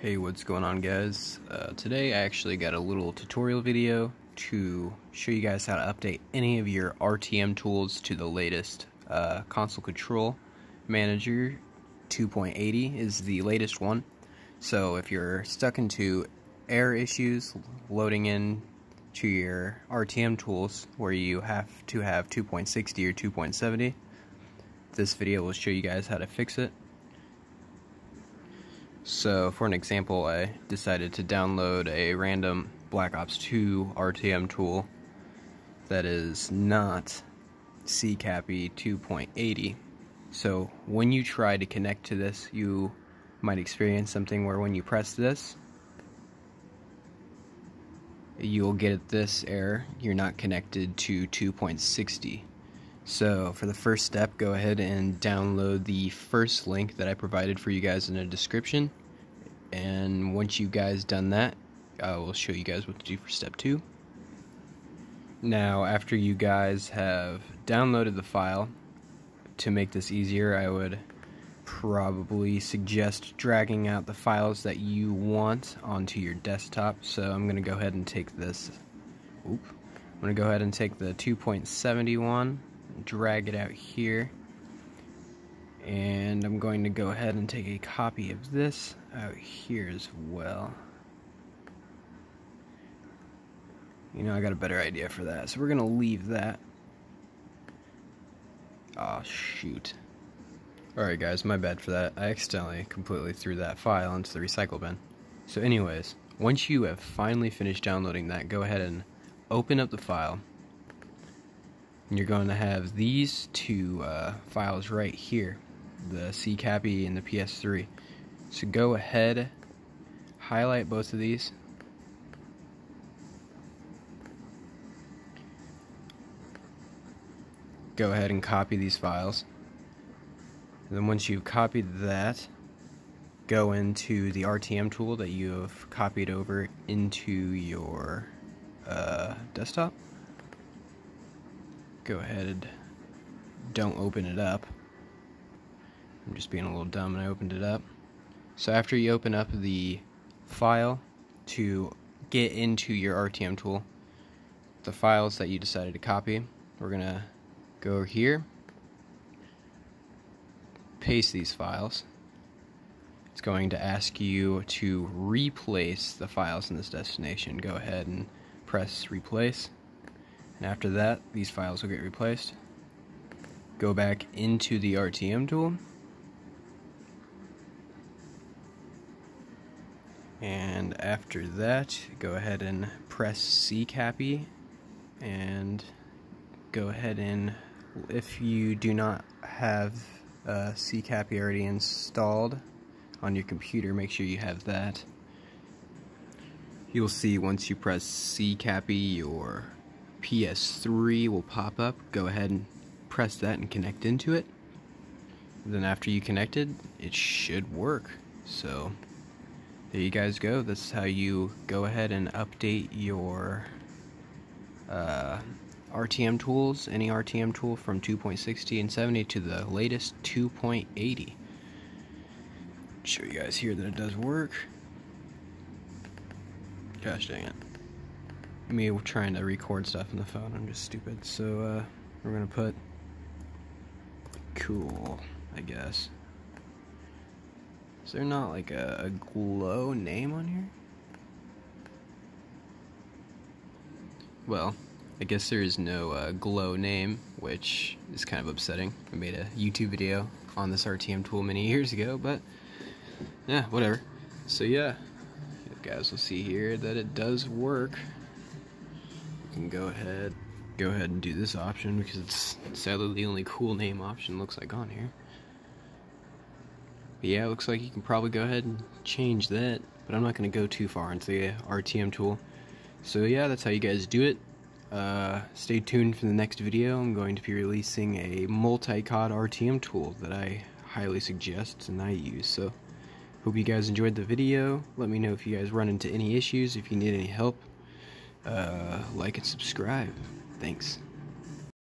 Hey, what's going on guys? Uh, today I actually got a little tutorial video to show you guys how to update any of your RTM tools to the latest uh, console control manager. 2.80 is the latest one. So if you're stuck into error issues loading in to your RTM tools where you have to have 2.60 or 2.70 this video will show you guys how to fix it so for an example, I decided to download a random Black Ops 2 RTM tool that is not CCAPI 2.80. So when you try to connect to this, you might experience something where when you press this, you'll get this error, you're not connected to 2.60. So for the first step, go ahead and download the first link that I provided for you guys in the description. And once you guys done that, I will show you guys what to do for step two. Now, after you guys have downloaded the file, to make this easier, I would probably suggest dragging out the files that you want onto your desktop. So I'm going to go ahead and take this. Oop. I'm going to go ahead and take the 2.71 drag it out here. And I'm going to go ahead and take a copy of this out here as well. You know I got a better idea for that. So we're gonna leave that. Oh shoot. Alright guys my bad for that. I accidentally completely threw that file into the recycle bin. So anyways once you have finally finished downloading that go ahead and open up the file and you're going to have these two uh, files right here the CCAPI and the PS3 so go ahead highlight both of these. Go ahead and copy these files. And then once you've copied that go into the RTM tool that you have copied over into your uh, desktop go ahead. Don't open it up. I'm just being a little dumb and I opened it up. So after you open up the file to get into your RTM tool the files that you decided to copy we're gonna go here paste these files. It's going to ask you to replace the files in this destination. Go ahead and press replace and after that, these files will get replaced. Go back into the RTM tool. And after that, go ahead and press CCAPI and go ahead and if you do not have uh, CCAPI already installed on your computer, make sure you have that. You'll see once you press CCAPI your PS3 will pop up. Go ahead and press that and connect into it. Then after you connected, it should work. So there you guys go. This is how you go ahead and update your uh, RTM tools, any RTM tool from 2.60 and 70 to the latest 2.80. Show you guys here that it does work. Gosh dang it me trying to record stuff on the phone. I'm just stupid. So uh, we're gonna put cool, I guess. Is there not like a, a glow name on here? Well, I guess there is no uh, glow name, which is kind of upsetting. I made a YouTube video on this RTM tool many years ago, but yeah, whatever. So yeah, guys will see here that it does work can go ahead go ahead and do this option because it's sadly the only cool name option looks like on here. But yeah, it looks like you can probably go ahead and change that, but I'm not going to go too far into the RTM tool. So yeah, that's how you guys do it. Uh, stay tuned for the next video. I'm going to be releasing a multi-cod RTM tool that I highly suggest and I use. So hope you guys enjoyed the video. Let me know if you guys run into any issues, if you need any help uh, like and subscribe. Thanks.